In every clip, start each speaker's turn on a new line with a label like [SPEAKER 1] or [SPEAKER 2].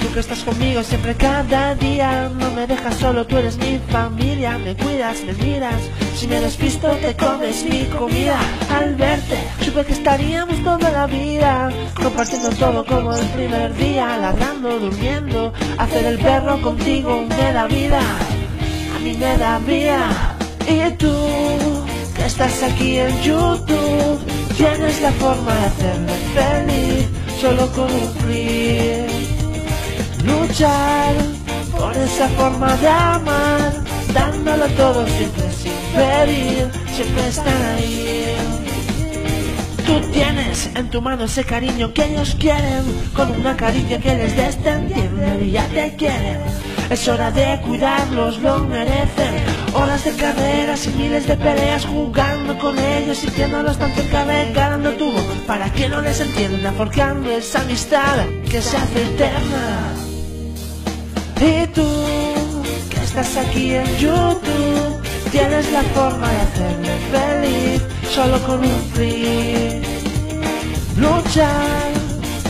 [SPEAKER 1] tú que estás conmigo siempre cada día. No me dejas solo, tú eres mi familia. Me cuidas, me miras. Si me despisto, te comes mi comida. Al verte, supe que estaríamos toda la vida. Compartiendo todo como el primer día. Ladrando, durmiendo. Hacer el perro contigo me da vida. A mí me da vida. Y tú, que estás aquí en YouTube, tienes la forma de hacerme feliz. Solo con un luchar por esa forma de amar, dándolo todo siempre sin pedir, siempre estar ahí. Tú tienes en tu mano ese cariño que ellos quieren, con una caricia que les des y ya te quieren. Es hora de cuidarlos, lo merecen. Horas de carreras y miles de peleas jugando con ellos, sintiéndolos tan cerca de ganando tubo, para que no les entienda, forjando esa amistad que se hace eterna. Y tú, que estás aquí en YouTube, tienes la forma de hacerme feliz, solo con un clic. Luchar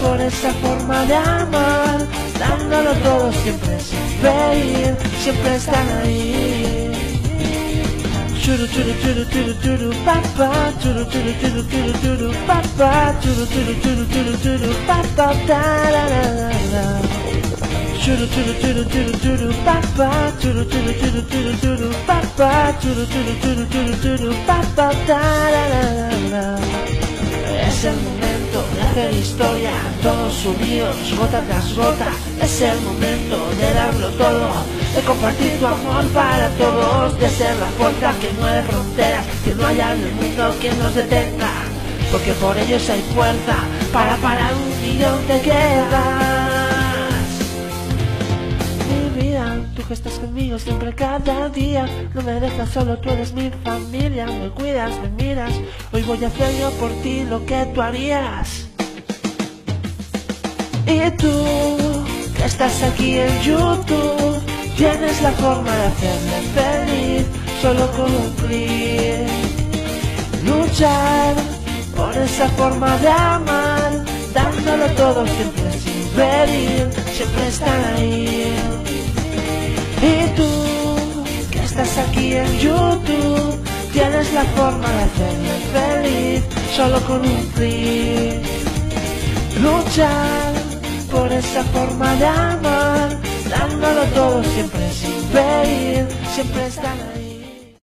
[SPEAKER 1] por esa forma de amar, dándolo todo siempre sin pedir, siempre están ahí. Churu churu churu churu churu papa, churu churu churu churu churu papa, churu churu churu churu churu papa, ta la la la la. Churu churu churu churu churu papa, churu churu churu churu churu papa, churu churu churu churu papa, ta. Es el momento de hacer historia, todos unidos, gota tras gota. Es el momento de darlo todo, de compartir tu amor para todos, de ser la fuerza que mueve fronteras, que no haya en el mundo quien nos detenga. Porque por ellos hay fuerza para parar un millón de guerras. Que estás conmigo siempre cada día, no me dejas solo, tú eres mi familia, me cuidas, me miras, hoy voy a hacer yo por ti lo que tú harías. Y tú, que estás aquí en YouTube, tienes la forma de hacerme feliz, solo con un. Luchar por esa forma de amar, dándolo todo siempre sin pedir, siempre estar ahí. Y tú, que estás aquí en YouTube, tienes la forma de hacerme feliz, solo con un clic. Luchar por esa forma de amar, dándolo todo siempre sin pedir, siempre estar ahí.